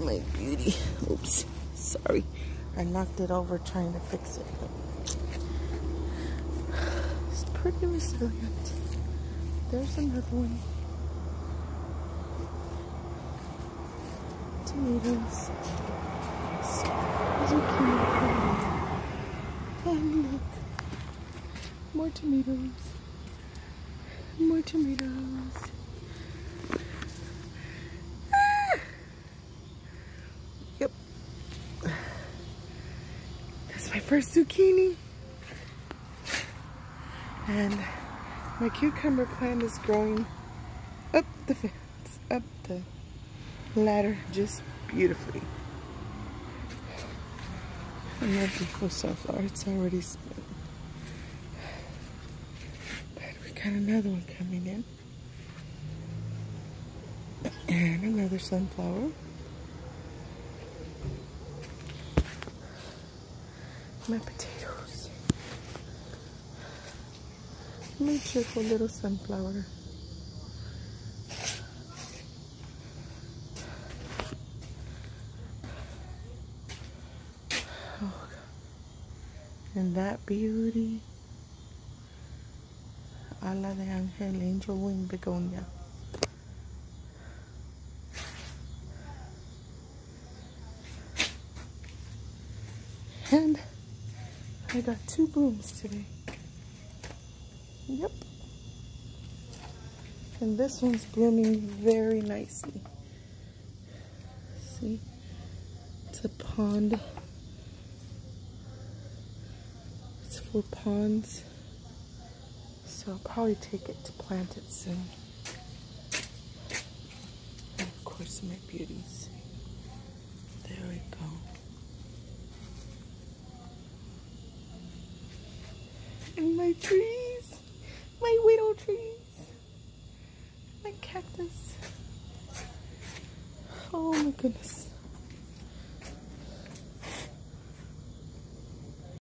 my beauty. Oops, sorry. I knocked it over trying to fix it. It's pretty resilient. There's another one. Tomatoes. Zucchini. And look. More tomatoes. More tomatoes. Ah! Yep. That's my first zucchini. And my cucumber plant is growing up the fence, up the ladder just beautifully. Another beautiful sunflower. It's already spent. But we got another one coming in. And another sunflower. My potatoes. My cheerful little sunflower. Oh, and that beauty, ala de ángel, angel wing begonia. And I got two blooms today. Yep. And this one's blooming very nicely. See? It's a pond. It's full ponds. So I'll probably take it to plant it soon. And of course my beauties. And my trees. My widow trees. My cactus. Oh my goodness.